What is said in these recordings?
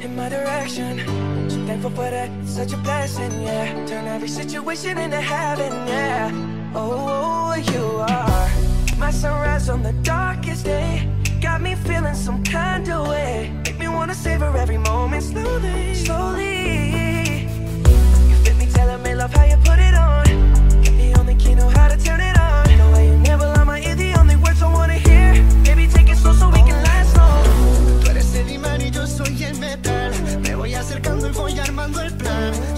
in my direction. So thankful for that, it's such a blessing, yeah. Turn every situation into heaven, yeah. Oh, you are my sunrise on the darkest day. Got me feeling some kind of way. Make me wanna savor every moment slowly, voy armando el plan.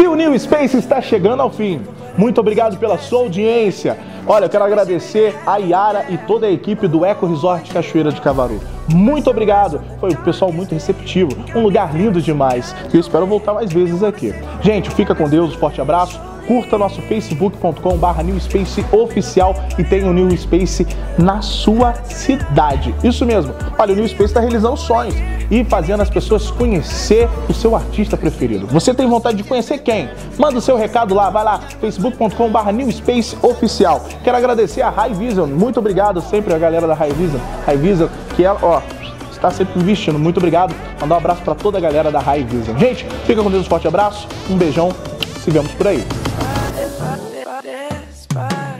E o New Space está chegando ao fim. Muito obrigado pela sua audiência. Olha, eu quero agradecer a Yara e toda a equipe do Eco Resort Cachoeira de Cavaru. Muito obrigado. Foi um pessoal muito receptivo, um lugar lindo demais. E eu espero voltar mais vezes aqui. Gente, fica com Deus, um forte abraço. Curta nosso facebook.com/barra New Space oficial e tenha o New Space na sua cidade. Isso mesmo. Olha, o New Space está realizando sonhos e fazendo as pessoas conhecer o seu artista preferido. Você tem vontade de conhecer quem? Manda o seu recado lá, vai lá, facebook.com.br New Space Oficial. Quero agradecer a High Vision, muito obrigado sempre a galera da High Vision, High Vision, que ela, ó, está sempre investindo. Muito obrigado. Mandar um abraço para toda a galera da High Vision. Gente, fica com Deus, um forte abraço, um beijão, se vemos por aí. despair.